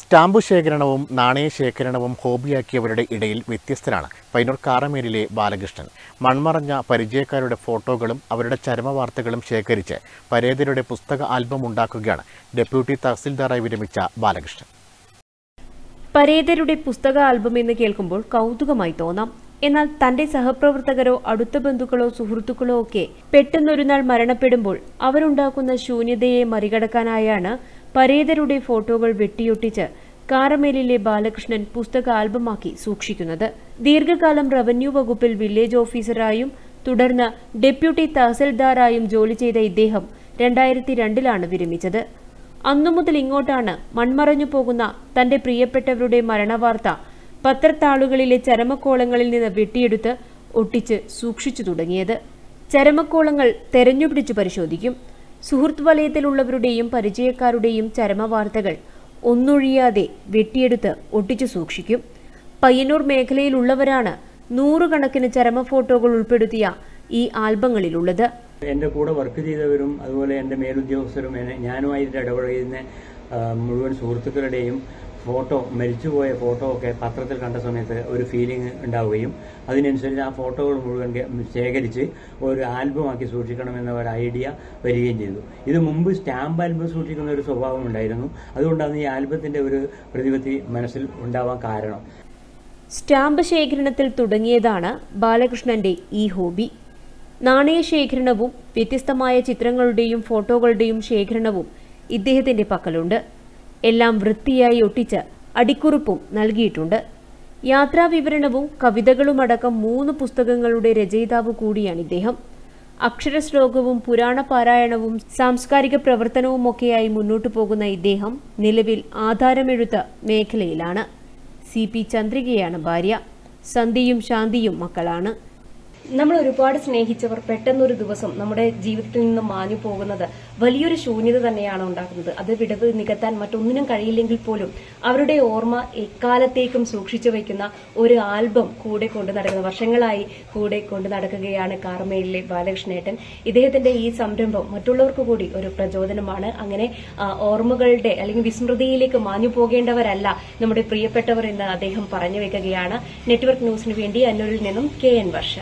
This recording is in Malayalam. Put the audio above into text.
സ്റ്റാമ്പ് ശേഖരണവും നാണയ ശേഖരണവും ഹോബിയാക്കിയവരുടെ ഇടയിൽ വ്യത്യസ്തനാണ് പൈനൂർ കാറമേരിലെ ബാലകൃഷ്ണൻ. മൺമറഞ്ഞ പരിചയക്കാരുടെ ഫോട്ടോകളും അവരുടെ ചരമവാർത്തകളും ശേഖരിച്ച് പരേതരുടെ പുസ്തക ആൽബം ഉണ്ടാക്കുകയാണ് ഡെപ്യൂട്ടി തഹസിൽദാറായി വിരമിച്ച ബാലകൃഷ്ണൻ. പരേതരുടെ പുസ്തക ആൽബം എന്ന് കേൾക്കുമ്പോൾ കൗതുകമായി തോന്നാം. എന്നാൽ തന്റെ സഹപ്രവർത്തകരോ അടുത്ത ബന്ധുക്കളോ സുഹൃത്തുക്കളോ ഒക്കെ പെട്ടെന്നൊരു നാൾ മരണപ്പെടുമ്പോൾ അവരുണ്ടാക്കുന്ന ശൂന്യതയെ മറികടക്കാനായാണ് പരേതരുടെ ഫോട്ടോകൾ വെട്ടിയൊട്ടിച്ച് കാരമേലിലെ ബാലകൃഷ്ണൻ പുസ്തക ആൽബമാക്കി സൂക്ഷിക്കുന്നത്. ദീർഘകാലം റവന്യൂ വകുപ്പിൽ വില്ലേജ് ഓഫീസറായും തുടർന്ന് ഡെപ്യൂട്ടി തഹസിൽദാറായും ജോലി ചെയ്ത ഇദ്ദേഹം രണ്ടായിരത്തി രണ്ടിലാണ് വിരമിച്ചത്. അന്നുമുതൽ ഇങ്ങോട്ടാണ് മൺമറഞ്ഞു പോകുന്ന തന്റെ പ്രിയപ്പെട്ടവരുടെ മരണവാർത്ത പത്രത്താളുകളിലെ ചരമക്കോളങ്ങളിൽ നിന്ന് വെട്ടിയെടുത്ത് ഒട്ടിച്ച് സൂക്ഷിച്ചു തുടങ്ങിയത്. ചരമക്കോളങ്ങൾ തെരഞ്ഞുപിടിച്ചു പരിശോധിക്കും. സുഹൃത്ത് വലയത്തിലുള്ളവരുടെയും പരിചയക്കാരുടെയും ചരമവാർത്തകൾ ഒന്നൊഴിയാതെ വെട്ടിയെടുത്ത് ഒട്ടിച്ചു സൂക്ഷിക്കും. പയ്യന്നൂർ മേഖലയിലുള്ളവരാണ് നൂറുകണക്കിന് ചരമ ഫോട്ടോകൾ ഉൾപ്പെടുത്തിയ ഈ ആൽബങ്ങളിലുള്ളത്. എന്റെ കൂടെ വർക്ക് ചെയ്തവരും അതുപോലെ എന്റെ മേലുദ്യോഗസ്ഥരും ഞാനുമായിട്ട് ഇടപഴകുന്ന മുഴുവൻ സുഹൃത്തുക്കളുടെയും ഫോട്ടോ മരിച്ചുപോയ ഫോട്ടോ ഒക്കെ പത്രത്തിൽ കണ്ട സമയത്ത് ഒരു ഫീലിംഗ് ഉണ്ടാവുകയും അതിനനുസരിച്ച് ആ ഫോട്ടോകൾ മുഴുവൻ ശേഖരിച്ച് ഒരു ആൽബമാക്കി സൂക്ഷിക്കണമെന്ന ഒരു ഐഡിയ വരികയും ചെയ്തു. ഇത് മുമ്പ് സ്റ്റാമ്പ് ആൽബം സൂക്ഷിക്കുന്ന ഒരു സ്വഭാവം ഉണ്ടായിരുന്നു. അതുകൊണ്ടാണ് ഈ ആൽബത്തിന്റെ ഒരു പ്രതിപത്തി മനസ്സിൽ ഉണ്ടാവാൻ കാരണം. സ്റ്റാമ്പ് ശേഖരണത്തിൽ തുടങ്ങിയതാണ് ബാലകൃഷ്ണന്റെ ഈ ഹോബി നാണയ ശേഖരണവും വ്യത്യസ്തമായ ചിത്രങ്ങളുടെയും ഫോട്ടോകളുടെയും ശേഖരണവും ഇദ്ദേഹത്തിന്റെ പക്കലുണ്ട്. എല്ലാം വൃത്തിയായി ഒട്ടിച്ച് അടിക്കുറിപ്പും നൽകിയിട്ടുണ്ട്. യാത്രാ വിവരണവും കവിതകളുമടക്കം മൂന്ന് പുസ്തകങ്ങളുടെ രചയിതാവ് കൂടിയാണ് ഇദ്ദേഹം. അക്ഷരശ്ലോകവും പുരാണ പാരായണവും സാംസ്കാരിക പ്രവർത്തനവുമൊക്കെയായി മുന്നോട്ടു പോകുന്ന ഇദ്ദേഹം നിലവിൽ ആധാരമെഴുത്ത് മേഖലയിലാണ്. സി പി ചന്ദ്രികയാണ് ഭാര്യ. സന്ധിയും ശാന്തിയും മക്കളാണ്. നമ്മൾ ഒരുപാട് സ്നേഹിച്ചവർ പെട്ടെന്നൊരു ദിവസം നമ്മുടെ ജീവിതത്തിൽ നിന്ന് മാഞ്ഞു പോകുന്നത് വലിയൊരു ശൂന്യത തന്നെയാണ് ഉണ്ടാക്കുന്നത്. അത് വിടവ് നികത്താൻ മറ്റൊന്നിനും കഴിയില്ലെങ്കിൽ പോലും അവരുടെ ഓർമ്മ എക്കാലത്തേക്കും സൂക്ഷിച്ചു വയ്ക്കുന്ന ഒരു ആൽബം കൂടെ കൊണ്ടു നടക്കുന്ന വർഷങ്ങളായി കൂടെ കൊണ്ടു നടക്കുകയാണ് കാർമേലിലെ ബാലകൃഷ്ണേട്ടൻ. ഇദ്ദേഹത്തിന്റെ ഈ സംരംഭം മറ്റുള്ളവർക്ക് കൂടി ഒരു പ്രചോദനമാണ്. അങ്ങനെ ഓർമ്മകളുടെ അല്ലെങ്കിൽ വിസ്മൃതിയിലേക്ക് മാഞ്ഞു പോകേണ്ടവരല്ല നമ്മുടെ പ്രിയപ്പെട്ടവർ എന്ന് അദ്ദേഹം പറഞ്ഞു വെക്കുകയാണ്. നെറ്റ്വർക്ക് ന്യൂസിന് വേണ്ടി അന്നൂരിൽ നിന്നും കെ എൻ വർഷ.